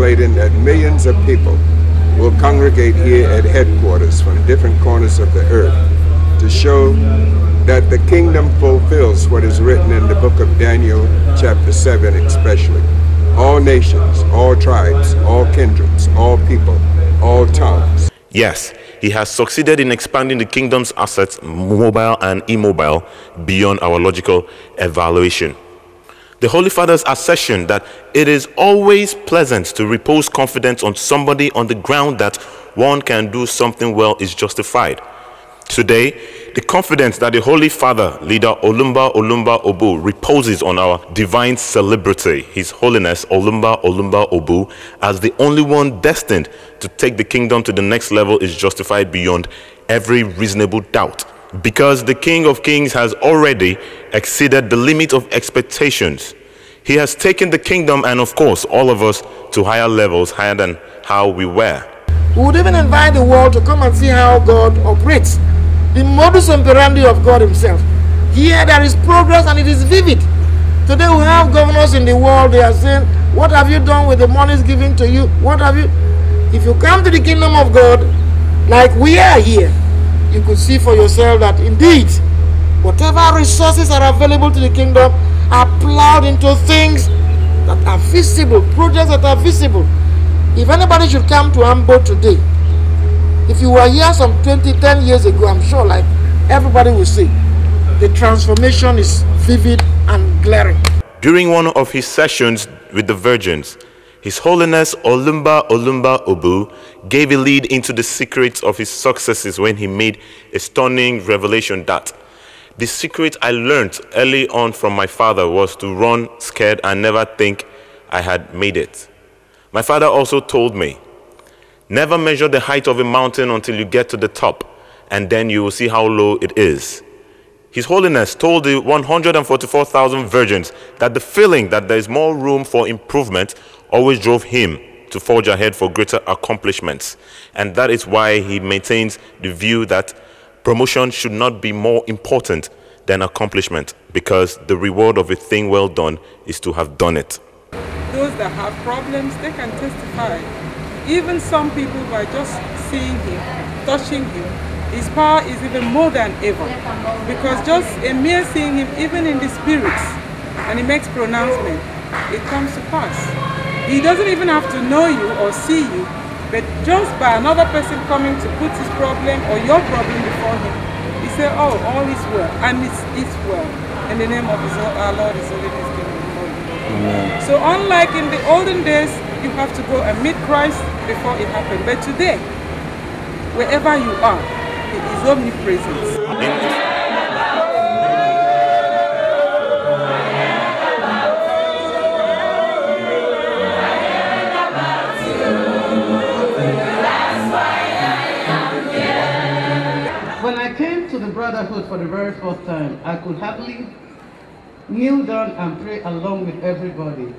contemplating that millions of people will congregate here at headquarters from different corners of the earth to show that the kingdom fulfills what is written in the book of Daniel, chapter 7, especially. All nations, all tribes, all kindreds, all people, all tongues. Yes, he has succeeded in expanding the kingdom's assets, mobile and immobile, beyond our logical evaluation. The Holy Father's assertion that it is always pleasant to repose confidence on somebody on the ground that one can do something well is justified. Today, the confidence that the Holy Father, leader Olumba Olumba Obu, reposes on our divine celebrity, His Holiness Olumba Olumba Obu, as the only one destined to take the kingdom to the next level is justified beyond every reasonable doubt. Because the King of Kings has already exceeded the limit of expectations. He has taken the kingdom and, of course, all of us to higher levels, higher than how we were. We would even invite the world to come and see how God operates the modus operandi of God Himself. Here there is progress and it is vivid. Today we have governors in the world, they are saying, What have you done with the monies given to you? What have you? If you come to the kingdom of God, like we are here, you could see for yourself that indeed, whatever resources are available to the kingdom are plowed into things that are visible, projects that are visible. If anybody should come to Ambo today, if you were here some 20, 10 years ago, I'm sure like everybody will see, the transformation is vivid and glaring. During one of his sessions with the virgins, His Holiness Olumba Olumba Obu gave a lead into the secrets of his successes when he made a stunning revelation that the secret I learned early on from my father was to run scared and never think I had made it. My father also told me Never measure the height of a mountain until you get to the top, and then you will see how low it is. His Holiness told the 144,000 virgins that the feeling that there is more room for improvement always drove him to forge ahead for greater accomplishments. And that is why he maintains the view that promotion should not be more important than accomplishment, because the reward of a thing well done is to have done it. Those that have problems, they can testify even some people by just seeing him, touching him, his power is even more than ever. Because just a mere seeing him, even in the spirits, and he makes pronouncement, it comes to pass. He doesn't even have to know you or see you, but just by another person coming to put his problem or your problem before him, he say, oh, all is well, and it's, it's well. In the name of his, our Lord, His Holiness, King So unlike in the olden days, you have to go and meet Christ before it happened. But today, wherever you are, He is omnipresent. Very first time, I could hardly kneel down and pray along with everybody.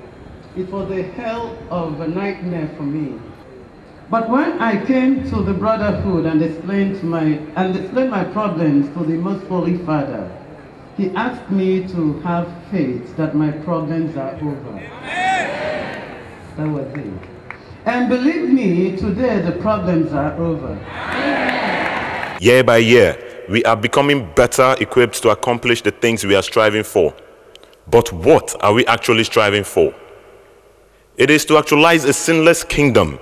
It was a hell of a nightmare for me. But when I came to the Brotherhood and explained my and explained my problems to the Most Holy Father, he asked me to have faith that my problems are over. That was it. And believe me, today the problems are over. Year by year, we are becoming better equipped to accomplish the things we are striving for. But what are we actually striving for? It is to actualize a sinless kingdom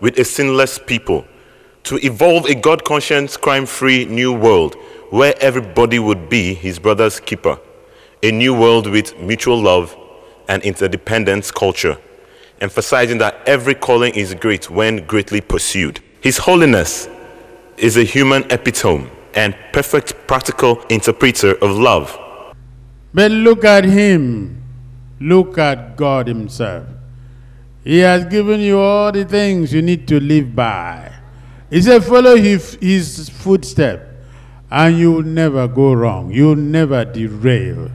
with a sinless people, to evolve a God conscious, crime free new world where everybody would be his brother's keeper, a new world with mutual love and interdependence culture, emphasizing that every calling is great when greatly pursued. His Holiness is a human epitome and perfect practical interpreter of love. But look at him. Look at God Himself. He has given you all the things you need to live by. He said, follow his, his footstep, and you will never go wrong. You will never derail.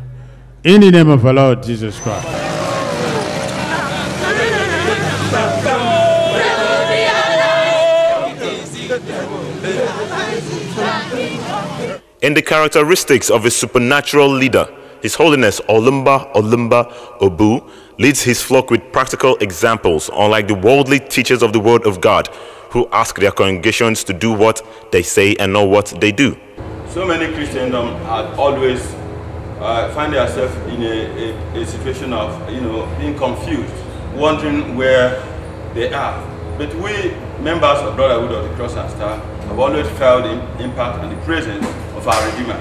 In the name of our Lord Jesus Christ. In the characteristics of a supernatural leader, His Holiness Olumba Olumba Obu leads his flock with practical examples, unlike the worldly teachers of the Word of God, who ask their congregations to do what they say and not what they do. So many Christendom are always uh, find themselves in a, a, a situation of you know being confused, wondering where they are. But we, members of Brotherhood of the Cross and Star, have always felt the impact and the presence of our Redeemer.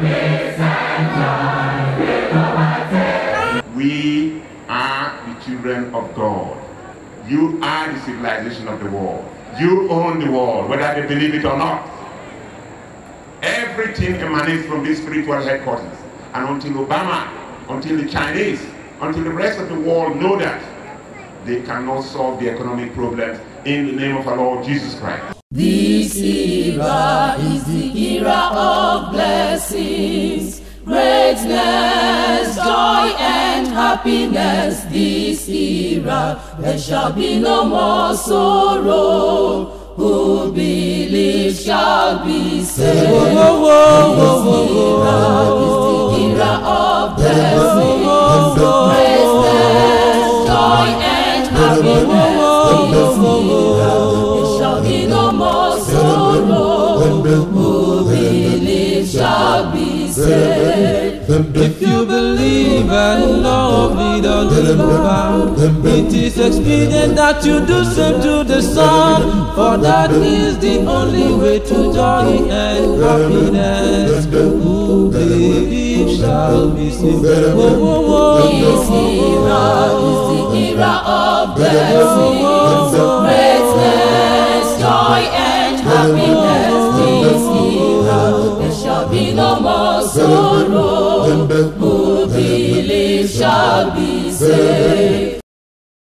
We children of God. You are the civilization of the world. You own the world, whether they believe it or not. Everything emanates from this spiritual headquarters. And until Obama, until the Chinese, until the rest of the world know that, they cannot solve the economic problems in the name of our Lord Jesus Christ. This era is the era of blessings, greatness, joy, and happiness. This era, there shall be no more sorrow. Who believes shall be saved. This era is the era of greatness, joy, and happiness. This era, there shall be no more sorrow. Who believes shall be saved. If you believe and love leader Lucifer, it is expedient that you do same to the Son, for that is the only way to joy and happiness. Who believes shall be saved. Whoa, whoa, whoa, This era is the era of blessings,